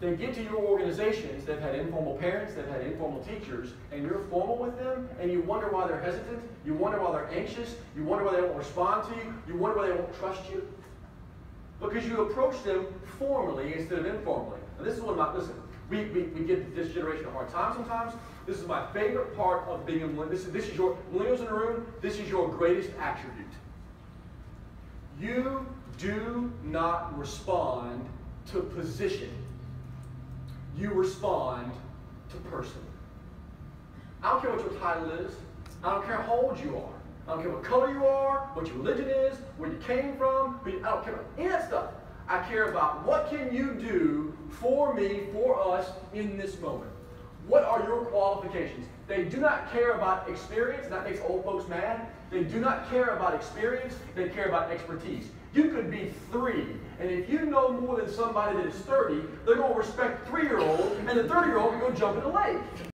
They get to your organizations, they've had informal parents, they've had informal teachers, and you're formal with them, and you wonder why they're hesitant, you wonder why they're anxious, you wonder why they won't respond to you, you wonder why they won't trust you. Because you approach them formally instead of informally. And this is one of my, listen, we, we, we give this generation a hard time sometimes. This is my favorite part of being a millennial. This is, this is your, millennials in the room, this is your greatest attribute. You do not respond to position. You respond to person. I don't care what your title is. I don't care how old you are. I don't care what color you are, what your religion is, where you came from. I don't care about any of that stuff. I care about what can you do for me, for us, in this moment. What are your qualifications? They do not care about experience. That makes old folks mad. They do not care about experience. They care about expertise. You could be three, and if you know more than somebody that is 30, they're going to respect three-year-old, and the 30-year-old can go jump in the lake.